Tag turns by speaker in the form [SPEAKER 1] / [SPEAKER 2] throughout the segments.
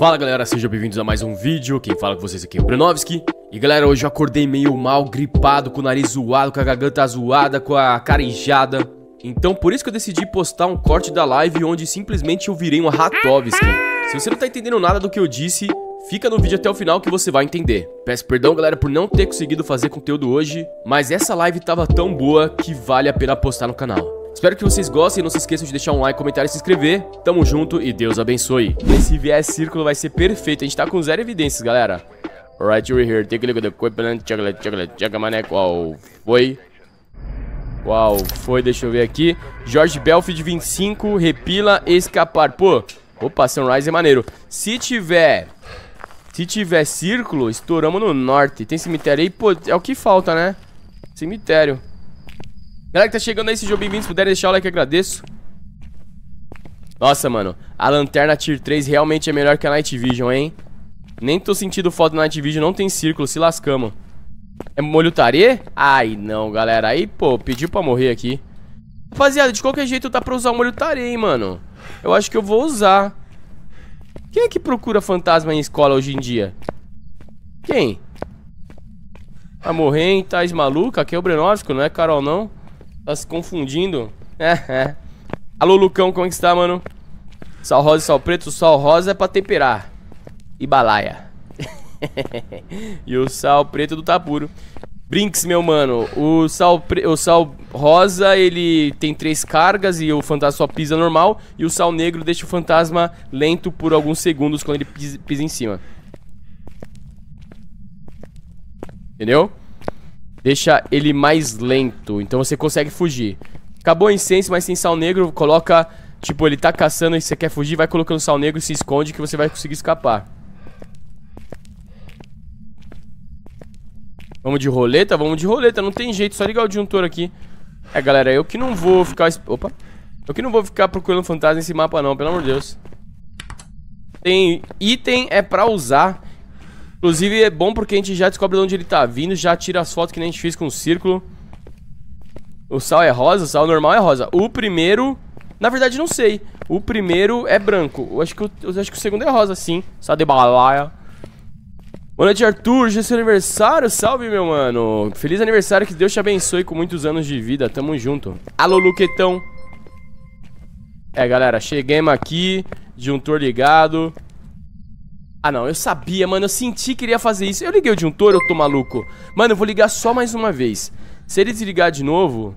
[SPEAKER 1] Fala galera, sejam bem-vindos a mais um vídeo, quem fala com vocês aqui é o Brenovski E galera, hoje eu acordei meio mal, gripado, com o nariz zoado, com a garganta zoada, com a cara inchada Então por isso que eu decidi postar um corte da live onde simplesmente eu virei um Ratovski Se você não tá entendendo nada do que eu disse, Fica no vídeo até o final que você vai entender. Peço perdão, galera, por não ter conseguido fazer conteúdo hoje, mas essa live tava tão boa que vale a pena postar no canal. Espero que vocês gostem, não se esqueçam de deixar um like, comentário e se inscrever. Tamo junto e Deus abençoe. Esse viés círculo vai ser perfeito, a gente tá com zero evidências, galera. Alright, we're here. Take a look at the equipment. Chocolate, chocolate, check mané. Qual foi? Qual foi? Deixa eu ver aqui. Jorge Belfield 25, repila, escapar. Pô, opa, Sunrise é maneiro. Se tiver se tiver círculo, estouramos no norte. Tem cemitério aí? Pô, é o que falta, né? Cemitério. Galera que tá chegando aí, sejam bem-vindos. Se puderem deixar o like, agradeço. Nossa, mano. A lanterna Tier 3 realmente é melhor que a Night Vision, hein? Nem tô sentindo foto da Night Vision, não tem círculo, se lascamos. É molho tarê? Ai, não, galera. Aí, pô, pediu pra morrer aqui. Rapaziada, de qualquer jeito dá pra usar o molho tarê, hein, mano. Eu acho que eu vou usar. Quem é que procura fantasma em escola hoje em dia? Quem? A Morren, Tais Maluca, aqui é o Brenovski, não é Carol não? Tá se confundindo? É, é. Alô, Lucão, como é que está, mano? Sal rosa e sal preto, sal rosa é pra temperar. E balaia. e o sal preto do tá puro. Brinks, meu mano, o sal, o sal rosa, ele tem três cargas e o fantasma só pisa normal. E o sal negro deixa o fantasma lento por alguns segundos quando ele pisa em cima. Entendeu? Deixa ele mais lento, então você consegue fugir. Acabou o incenso, mas sem sal negro, coloca... Tipo, ele tá caçando e você quer fugir, vai colocando sal negro e se esconde que você vai conseguir escapar. Vamos de roleta? Vamos de roleta, não tem jeito, só ligar o disjuntor aqui É, galera, eu que não vou ficar... Opa Eu que não vou ficar procurando fantasma nesse mapa não, pelo amor de Deus Tem... Item é pra usar Inclusive é bom porque a gente já descobre de onde ele tá vindo Já tira as fotos que nem a gente fez com o círculo O sal é rosa, o sal normal é rosa O primeiro... Na verdade não sei O primeiro é branco Eu acho que o, eu acho que o segundo é rosa, sim Sal de balaia Boa noite, Arthur. Hoje é seu aniversário. Salve, meu mano. Feliz aniversário. Que Deus te abençoe com muitos anos de vida. Tamo junto. Alô, Luquetão. É, galera. Cheguemos aqui. Disjuntor ligado. Ah, não. Eu sabia, mano. Eu senti que iria fazer isso. Eu liguei o disjuntor, eu tô maluco. Mano, eu vou ligar só mais uma vez. Se ele desligar de novo...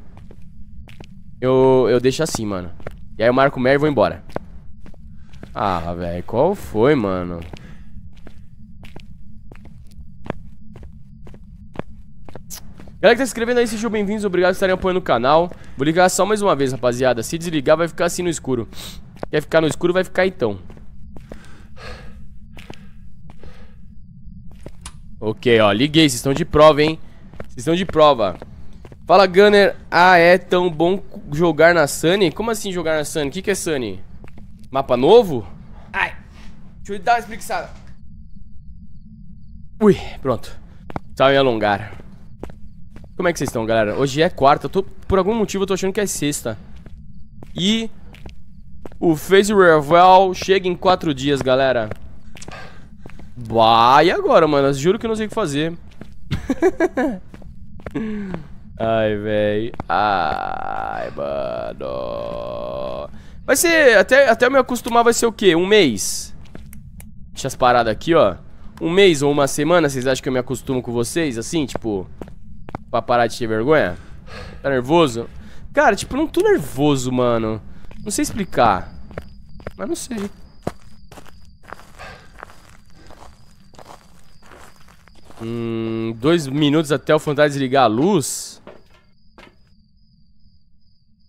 [SPEAKER 1] Eu, eu deixo assim, mano. E aí eu marco o Mer e vou embora. Ah, velho. Qual foi, mano? Galera que tá se inscrevendo aí, sejam bem-vindos, obrigado por estarem apoiando o canal Vou ligar só mais uma vez, rapaziada Se desligar vai ficar assim no escuro Quer ficar no escuro, vai ficar então Ok, ó, liguei, vocês estão de prova, hein Vocês estão de prova Fala, Gunner Ah, é tão bom jogar na Sunny? Como assim jogar na Sunny? O que, que é Sunny? Mapa novo? Ai, deixa eu dar uma espreguiçada Ui, pronto Salve me alongar como é que vocês estão, galera? Hoje é quarta, tô, por algum motivo eu tô achando que é sexta E o Face Revel chega em quatro dias, galera Bah, e agora, mano? Juro que eu não sei o que fazer Ai, velho Ai, mano Vai ser, até, até eu me acostumar vai ser o quê? Um mês Deixa as paradas aqui, ó Um mês ou uma semana, vocês acham que eu me acostumo com vocês? Assim, tipo Pra parar de ter vergonha? Tá nervoso? Cara, tipo, não tô nervoso, mano. Não sei explicar. Mas não sei. Hum, dois minutos até o fantasma desligar a luz.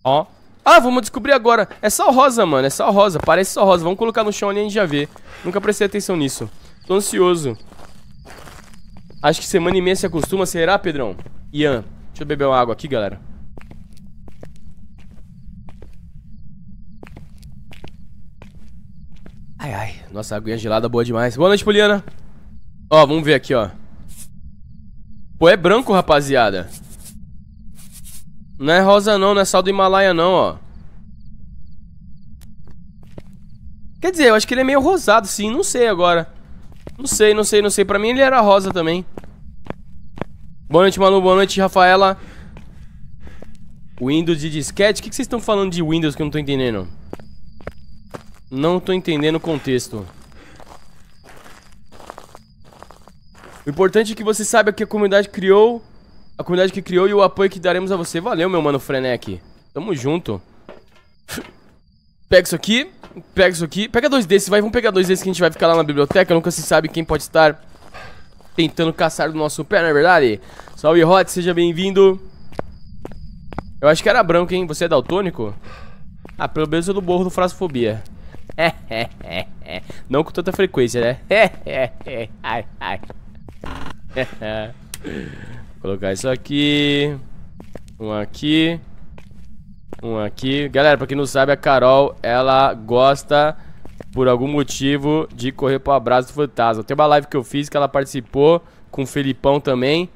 [SPEAKER 1] Ó. Ah, vamos descobrir agora. É sal rosa, mano. É sal rosa. Parece sal rosa. Vamos colocar no chão ali e a gente já vê. Nunca prestei atenção nisso. Tô ansioso. Acho que semana e meia se acostuma. Será, Pedrão? Ian. Deixa eu beber uma água aqui, galera. Ai, ai. Nossa, a aguinha gelada boa demais. Boa noite, Poliana. Ó, vamos ver aqui, ó. Pô, é branco, rapaziada. Não é rosa não, não é sal do Himalaia não, ó. Quer dizer, eu acho que ele é meio rosado, sim. Não sei agora. Não sei, não sei, não sei. Pra mim ele era rosa também. Boa noite, Malu. Boa noite, Rafaela. Windows de disquete? O que, vocês estão falando de Windows que eu não tô entendendo? Não tô entendendo o contexto. O importante é que você saiba que a comunidade criou A comunidade que criou e o apoio que daremos a você. Valeu, meu mano Frenek Tamo junto. Pega isso aqui Pega isso aqui. Pega dois desses, vai. Vamos pegar dois desses que a gente vai ficar lá na biblioteca. Nunca se sabe quem pode estar Tentando caçar do nosso pé, não é verdade? Salve, Hot, seja bem-vindo. Eu acho que era branco, hein? Você é daltônico? Ah, pelo menos eu do borro do Frasfobia Não com tanta frequência, né? ai, ai Colocar isso aqui. Um aqui. Um aqui. Galera, pra quem não sabe, a Carol, ela gosta, por algum motivo, de correr pro abraço do fantasma. Tem uma live que eu fiz que ela participou com o Felipão também.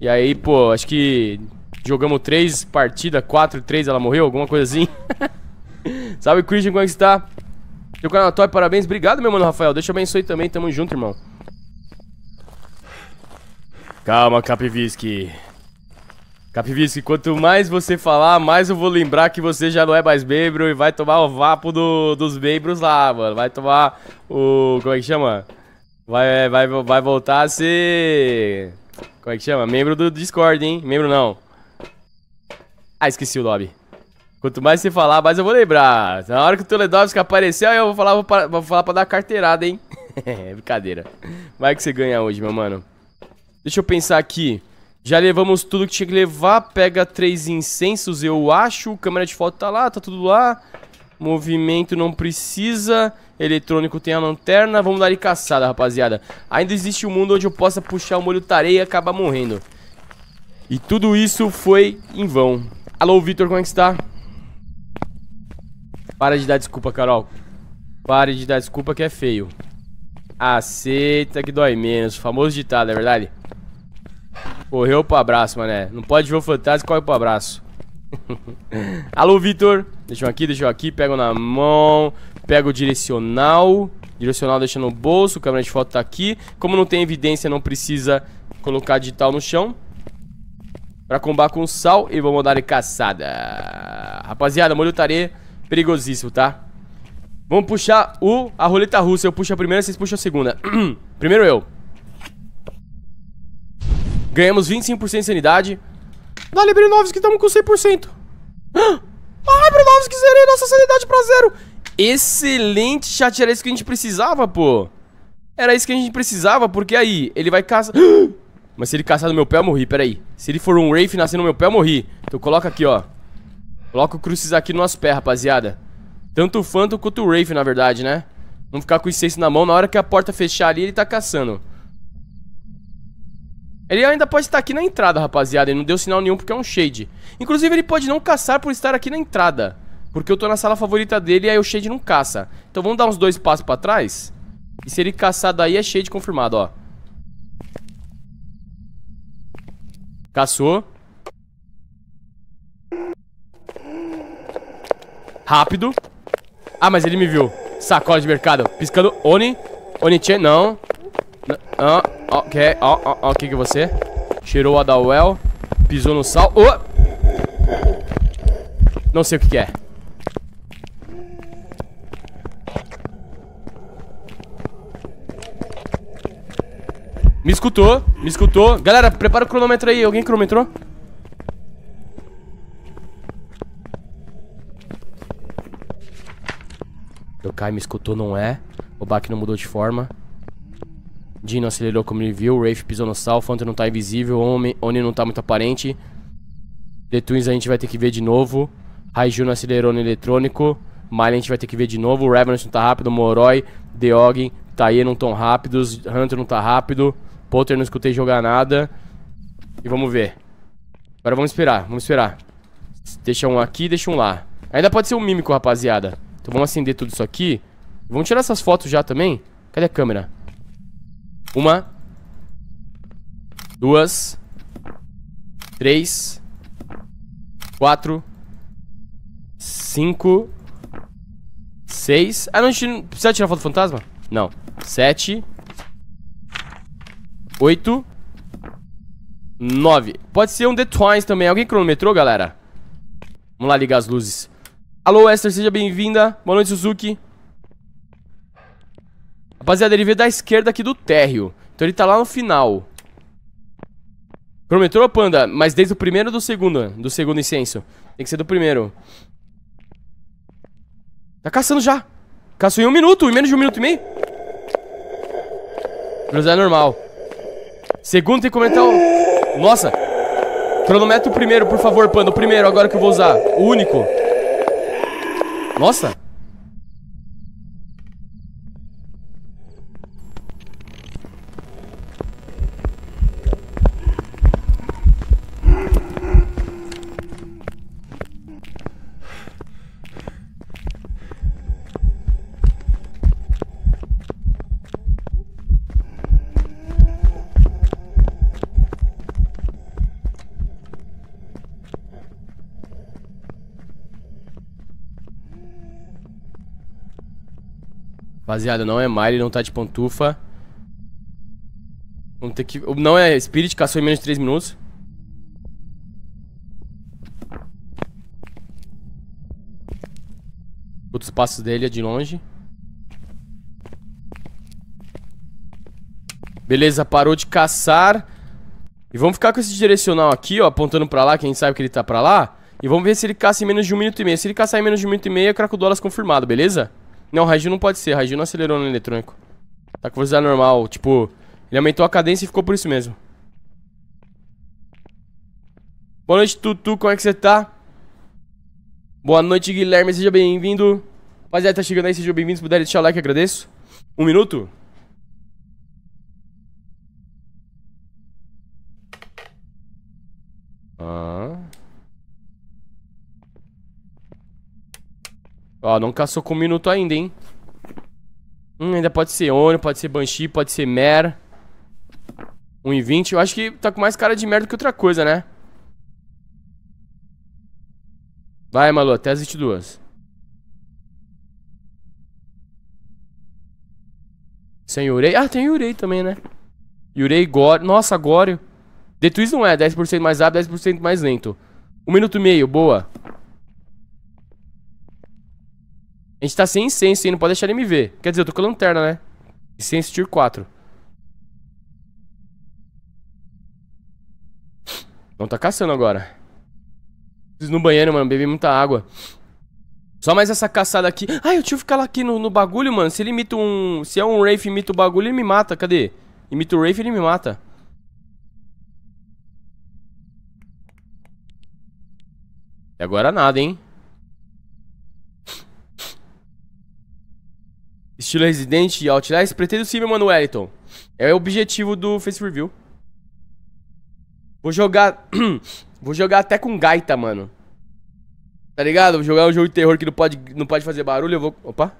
[SPEAKER 1] E aí, pô, acho que jogamos três partidas, quatro, três, ela morreu, alguma coisa assim. Salve, Christian, como é que está? Teu canal top, parabéns. Obrigado, meu mano Rafael. Deixa eu abençoe também, tamo junto, irmão. Calma, Capivisky. Capivisky, quanto mais você falar, mais eu vou lembrar que você já não é mais membro e vai tomar o vapo do, dos membros lá, mano. Vai tomar o... como é que chama? Vai, vai, vai voltar a ser... Como é que chama? Membro do Discord, hein? Membro não. Ah, esqueci o lobby. Quanto mais você falar, mais eu vou lembrar. Na hora que o Toledovski aparecer, eu vou falar, vou, vou falar pra dar carteirada, hein? Brincadeira. Vai que você ganha hoje, meu mano. Deixa eu pensar aqui. Já levamos tudo que tinha que levar. Pega três incensos, eu acho. Câmera de foto tá lá, tá tudo lá. Movimento não precisa. Eletrônico tem a lanterna. Vamos dar de caçada, rapaziada. Ainda existe um mundo onde eu possa puxar o molho tareia e acabar morrendo. E tudo isso foi em vão. Alô, Vitor, como é que está? Para de dar desculpa, Carol. Pare de dar desculpa que é feio. Aceita que dói menos. Famoso ditado, é verdade? Correu pro abraço, mané. Não pode ver o fantasma, corre pro abraço. Alô, Vitor. Deixa eu aqui, deixa eu aqui. Pego na mão. Pego o direcional. Direcional deixa no bolso. Câmera de foto tá aqui. Como não tem evidência, não precisa colocar digital no chão. Pra combar com sal e vamos dar caçada. Rapaziada, molho tarê perigosíssimo, tá? Vamos puxar o, a roleta russa. Eu puxo a primeira, vocês puxam a segunda. Primeiro eu. Ganhamos 25% de sanidade. Dali, Brinovski, estamos com 100%. Ai, Brinovski, zerei nossa sanidade pra zero. Excelente, chat. Era isso que a gente precisava, pô. Era isso que a gente precisava, porque aí ele vai caçar... Mas se ele caçar no meu pé, eu morri, peraí. Se ele for um Wraith nascer no meu pé, eu morri. Então coloca aqui, ó. Coloca o Crucis aqui no nosso pé, rapaziada. Tanto o Phantom quanto o Wraith, na verdade, né? Vamos ficar com o incenso na mão. Na hora que a porta fechar ali, ele tá caçando. Ele ainda pode estar aqui na entrada, rapaziada. Ele não deu sinal nenhum porque é um shade. Inclusive, ele pode não caçar por estar aqui na entrada. Porque eu tô na sala favorita dele e aí o shade não caça. Então vamos dar uns dois passos pra trás. E se ele caçar daí, é shade confirmado, ó. Caçou. Rápido. Ah, mas ele me viu. Sacola de mercado. Piscando. Oni. Oni-chan, não. Ah, ok, ó, ó, ó, o que que você? Cheirou a Dawell, pisou no sal. Oh! Não sei o que, que é. Me escutou, me escutou. Galera, prepara o cronômetro aí. Alguém cronometrou? Meu Kai me escutou, não é? O Bak não mudou de forma. Dino acelerou como ele viu, Rafe pisou no sal, Phantom não tá invisível, Oni não tá muito aparente. The Twins a gente vai ter que ver de novo. Raijun acelerou no eletrônico. Miley a gente vai ter que ver de novo. Revenant não tá rápido. Moroi, Deog, Taie não tão rápidos. Hunter não tá rápido. Potter não escutei jogar nada. E vamos ver. Agora vamos esperar, vamos esperar. Deixa um aqui, deixa um lá. Ainda pode ser um mímico, rapaziada. Então vamos acender tudo isso aqui. Vamos tirar essas fotos já também. Cadê a câmera? Uma. Duas. Três. Quatro. Cinco. Seis. Ah, não, a gente não precisa tirar foto do fantasma? Não. Sete. Oito. Nove. Pode ser um The Twines também. Alguém cronometrou, galera? Vamos lá ligar as luzes. Alô, Esther, seja bem-vinda. Boa noite, Suzuki. Rapaziada, ele veio da esquerda aqui do térreo. Então ele tá lá no final. Cronometrou, Panda? Mas desde o primeiro ou do segundo? Do segundo incenso. Tem que ser do primeiro. Tá caçando já. Caçou em um minuto, em menos de um minuto e meio. Velocidade normal. Segundo tem que comentar o... Nossa. Cronometra o primeiro, por favor, Panda. O primeiro, agora que eu vou usar. O único. Nossa. Rapaziada, não é Miley, não tá de pantufa. Vamos ter que... Não é Spirit, caçou em menos de 3 minutos. Outros passos dele é de longe. Beleza, parou de caçar. E vamos ficar com esse direcional aqui, ó, apontando pra lá, que a gente sabe que ele tá pra lá. E vamos ver se ele caça em menos de um minuto e meio. Se ele caçar em menos de um minuto e meio, é Cracodolas confirmado, beleza? Não, Raiju não pode ser. Raiju não acelerou no eletrônico. Tá com velocidade normal. Tipo, ele aumentou a cadência e ficou por isso mesmo. Boa noite, Tutu. Como é que você tá? Boa noite, Guilherme. Seja bem-vindo. Rapaziada, tá chegando aí. Seja bem-vindo. Se puder deixar o like, agradeço. Um minuto. Ó, não caçou com um minuto ainda, hein? Hum, ainda pode ser Onion, pode ser Banshee, pode ser Mer. 1,20. Eu acho que tá com mais cara de merda que outra coisa, né? Vai, Malu, até as 22. Sem Yurei. Ah, tem Yurei também, né? Yurei, Gore. Nossa, Gore. The Twist não é 10% mais rápido, 10% mais lento. Um minuto e meio, boa. A gente tá sem incenso e não pode deixar ele me ver. Quer dizer, eu tô com a lanterna, né? Incenso tier 4. Não tá caçando agora. Preciso no banheiro, mano. Bebi muita água. Só mais essa caçada aqui. Ai, eu tinha que ficar lá aqui no, no bagulho, mano. Se ele imita um... Se é um Wraith e imita o bagulho, ele me mata. Cadê? Imita o Wraith, ele me mata. E agora nada, hein? Estilo Resident e Outlast. Pretendo sim, meu mano Wellington. É o objetivo do Face Review. Vou jogar... Vou jogar até com gaita, mano. Tá ligado? Vou jogar um jogo de terror que não pode, não pode fazer barulho. Eu vou... Opa.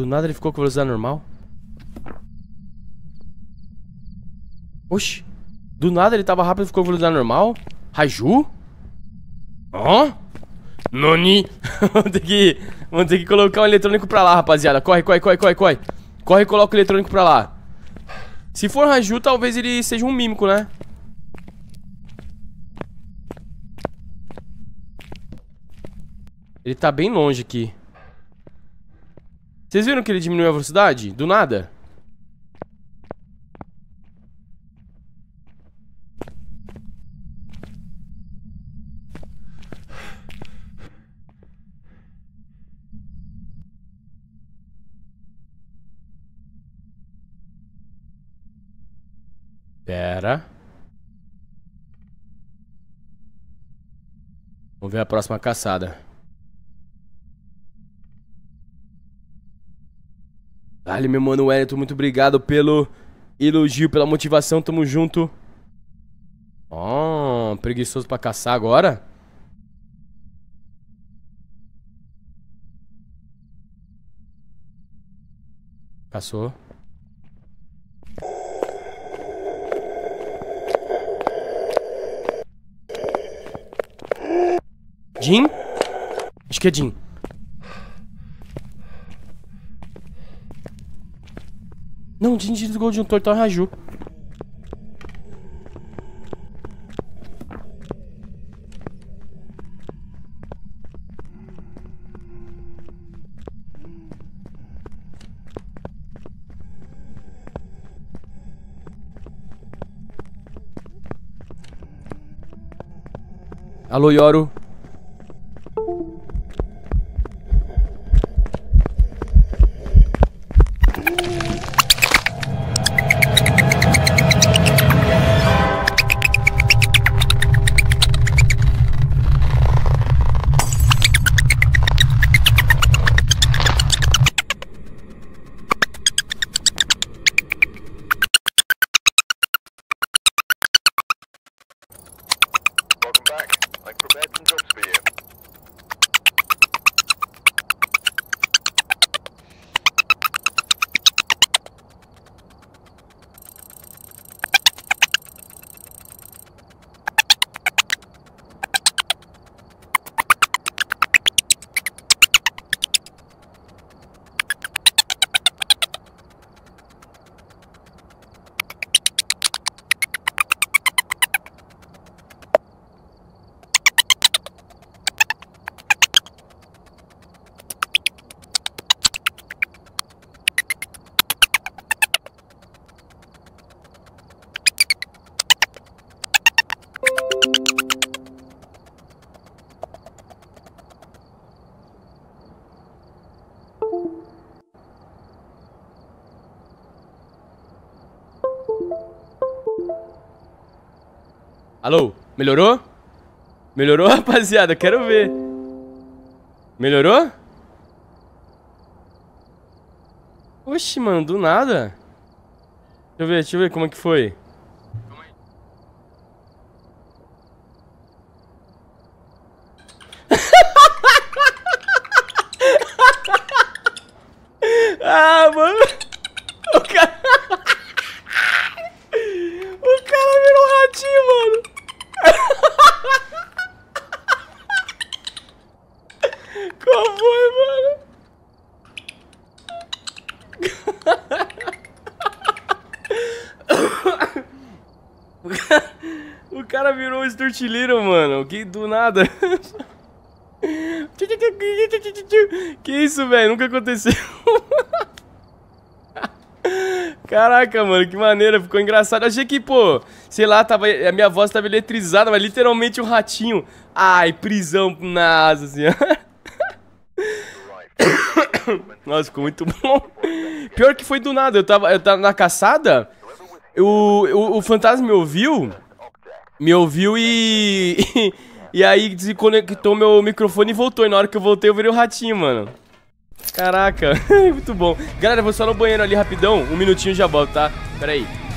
[SPEAKER 1] Do nada ele ficou com velocidade normal. Oxi. Do nada ele tava rápido e ficou com velocidade normal. Raiju? Ó? Oh? Noni. vamos, ter que, vamos ter que colocar um eletrônico pra lá, rapaziada. Corre, corre, corre, corre, corre. Corre e coloca o eletrônico pra lá. Se for Raju, talvez ele seja um mímico, né? Ele tá bem longe aqui. Vocês viram que ele diminuiu a velocidade? Do nada? Pera. Vamos ver a próxima caçada. Vale, meu mano Wellington, muito obrigado pelo elogio, pela motivação, tamo junto. Ó, oh, preguiçoso pra caçar agora? Caçou. Jim? Acho que é Jim. Não, Jim desligou o disjuntor, então Raju. Alô, Yoro. Alô? Melhorou? Melhorou, rapaziada? Quero ver. Melhorou? Oxi, mano, do nada. Deixa eu ver, deixa eu ver como é que foi. ah, mano. O cara... o cara virou um ratinho, mano. Qual foi, mano? o cara virou um esturtilheiro, mano. Que do nada. Que isso, velho? Nunca aconteceu. Caraca, mano, que maneira, ficou engraçado. achei que, pô, sei lá, tava, a minha voz tava eletrizada, mas literalmente um ratinho. Ai, prisão na asa, assim, Nossa, ficou muito bom. Pior que foi do nada, eu tava, eu tava na caçada, o, o, o fantasma me ouviu, me ouviu e... e aí desconectou meu microfone e voltou, e na hora que eu voltei eu virei o ratinho, mano. Caraca, muito bom. Galera, vou só no banheiro ali rapidão, um minutinho já volto, tá? Pera aí.